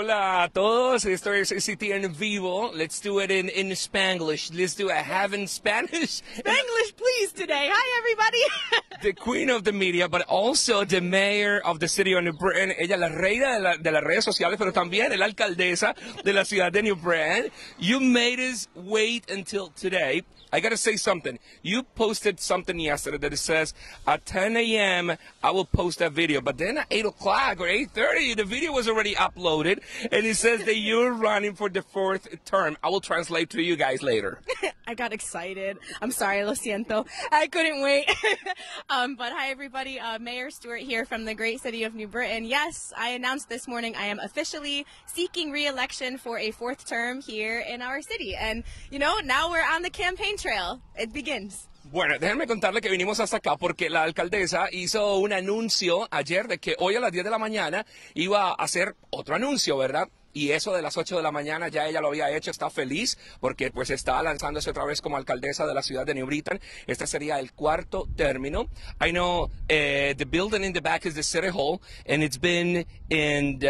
Hola a todos, esto es CT en vivo. Let's do it in, in Spanglish. Let's do it have in Spanish. Spanglish, please, today. Hi, everybody. the queen of the media, but also the mayor of the city of New Britain. Ella la reina de, la, de las redes sociales, pero también la alcaldesa de la ciudad de New Britain. You made us wait until today. I gotta say something. You posted something yesterday that it says at 10 a.m. I will post that video, but then at 8 o'clock or 8:30, the video was already uploaded, and it says that you're running for the fourth term. I will translate to you guys later. I got excited. I'm sorry, lo siento. I couldn't wait. um, but hi, everybody. Uh, Mayor Stewart here from the great city of New Britain. Yes, I announced this morning I am officially seeking re-election for a fourth term here in our city, and you know now we're on the campaign trail. It begins. Bueno, déjenme contarle que vinimos hasta acá porque la alcaldesa hizo un anuncio ayer de que hoy a las 10 de la mañana iba a hacer otro anuncio, ¿verdad? Y eso de las 8 de la mañana ya ella lo había hecho, está feliz porque pues está lanzándose otra vez como alcaldesa de la ciudad de New Britain. Este sería el cuarto término. I know uh, the building in the back is the City Hall and it's been in,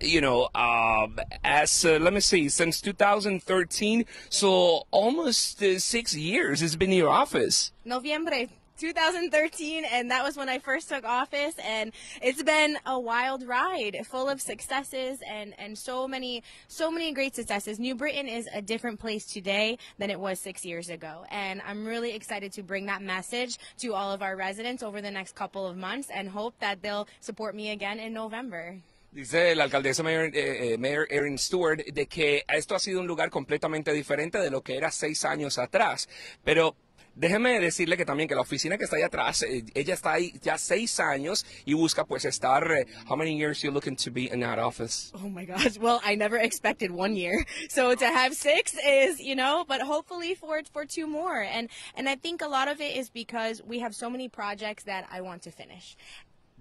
you know, uh, as, uh, let me see, since 2013, so almost uh, six years it's been your office. Noviembre 2013 and that was when I first took office and it's been a wild ride full of successes and and so many so many great successes. New Britain is a different place today than it was 6 years ago and I'm really excited to bring that message to all of our residents over the next couple of months and hope that they'll support me again in November. Dice la alcaldesa Mayor, eh, eh, Mayor, Erin Stewart de que esto ha sido un lugar completamente diferente de lo que era seis años atrás. Pero Déjeme decirle que también que la oficina que está ahí atrás, eh, ella está ahí ya seis años y busca pues estar. Eh, how many years you looking to be in that office? Oh my gosh! Well, I never expected one year, so to have six is you know, but hopefully for for two more. And and I think a lot of it is because we have so many projects that I want to finish.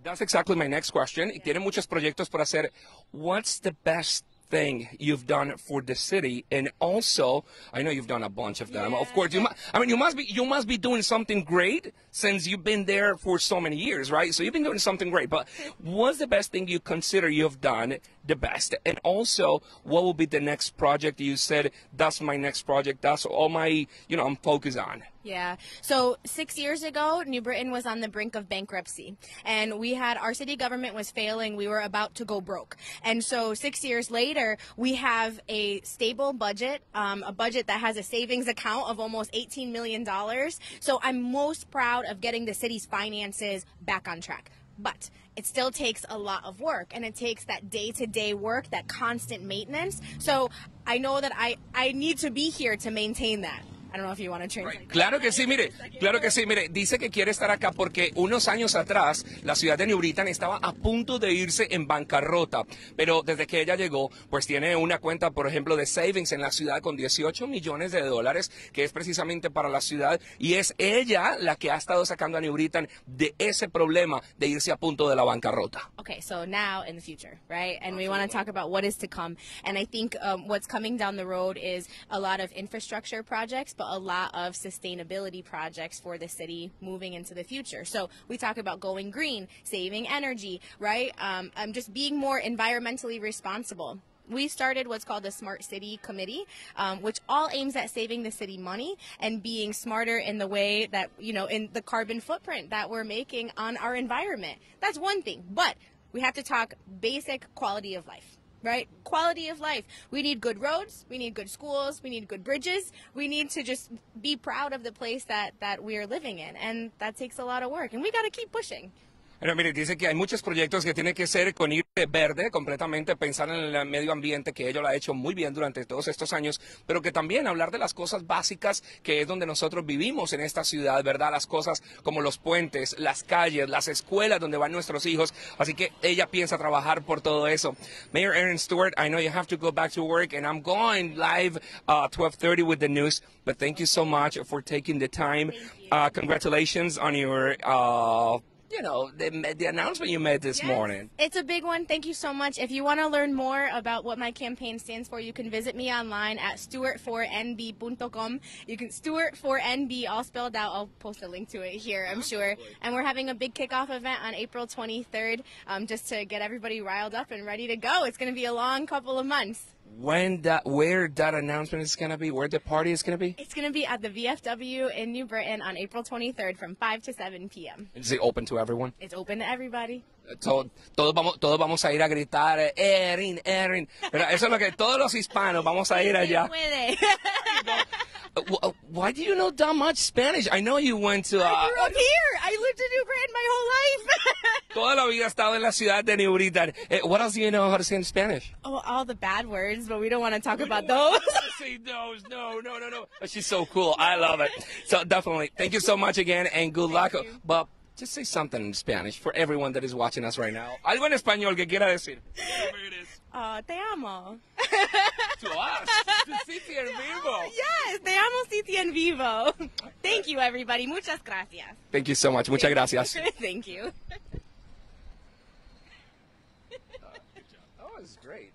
That's exactly my next question. Yeah. Tiene muchos proyectos por hacer. What's the best thing you've done for the city. And also i know you've done a bunch of them. Yeah. of course you mu- i mean you must be you must be doing something great since you've been there for so many years right? So you've been doing something great. But what's the best thing you consider you've done the best? And also what will be the next project? You said that's my next project. That's all my you know i'm focused on yeah. So six years ago, New Britain was on the brink of bankruptcy, and we had our city government was failing. We were about to go broke, and so six years later, we have a stable budget, um, a budget that has a savings account of almost eighteen million dollars. So I'm most proud of getting the city's finances back on track. But it still takes a lot of work and it takes that day to day work, that constant maintenance. So I know that I, I need to be here to maintain that. I don't know if you want to translate. Right. Claro que sí, mire, claro que sí, mire, dice que quiere estar acá porque unos años atrás la ciudad de New Britain estaba a punto de irse en bancarrota, pero desde que ella llegó, pues tiene una cuenta, por ejemplo, de savings en la ciudad con 18 millones de dólares, que es precisamente para la ciudad, y es ella la que ha estado sacando a New Britain de ese problema de irse a punto de la bancarrota. Okay, so now in the future, right? And we want to talk about what is to come, and I think um, what's coming down the road is a lot of infrastructure projects, but a lot of sustainability projects for the city moving into the future. So we talk about going green, saving energy, right? Um, um, just being more environmentally responsible we started what's called the Smart City Committee, um, which all aims at saving the city money and being smarter in the way that, you know, in the carbon footprint that we're making on our environment. That's one thing. But we have to talk basic quality of life right? Quality of life. We need good roads, we need good schools, we need good bridges. We need to just be proud of the place that that we are living in and that takes a lot of work and we got to keep pushing. Pero mire, dice que hay muchos proyectos que tienen que ser con ir verde, completamente pensar en el medio ambiente, que ella lo ha hecho muy bien durante todos estos años, pero que también hablar de las cosas básicas que es donde nosotros vivimos en esta ciudad, ¿verdad? Las cosas como los puentes, las calles, las escuelas donde van nuestros hijos. Así que ella piensa trabajar por todo eso. Mayor Aaron Stewart, I know you have to go back to work and I'm going live uh, 12:30 with the news, but thank you so much for taking the time. Uh, congratulations on your uh, you know, the, the announcement you made this Yes, morning. It's a big one. Thank you so much. If you want to learn more about what my campaign stands for, you can visit me online at stewart4nb.com. You can Stewart4nb all spelled out. I'll post a link to it here, I'm sure. And we're having a big kickoff event on April 23rd, um, just to get everybody riled up and ready to go. It's going to be a long couple of months. When that, where that announcement is going to be, where the party is going to be? It's going to be at the VFW in New Britain on April 23rd from 5 to 7 p.m. Is it open to everyone? It's open to everybody. To- todos, vamos, todos vamos a ir a gritar, eh, Erin, Erin. Pero eso es lo que todos los hispanos vamos a ir allá. Puede. Uh, uh, Why do you know that much Spanish? I know you went to. I Uh, grew up here. I lived in New Britain my whole life. toda la vida estado en la ciudad de New Britain. Eh, what else do you know how to say in Spanish? oh, all the bad words, but we don't want to talk about those. say those. No, no, no, no. But she's so cool. I love it. So definitely, thank you so much again, and good luck. you. But just say something in Spanish for everyone that is watching us right now. Algo en español que quiera decir. Whatever it is. Oh, te amo. To us. To CT en vivo. Yes, te amo CT en vivo. Thank you, everybody. Muchas gracias. Thank you so much. Muchas gracias. Thank you. That was great. Hold on.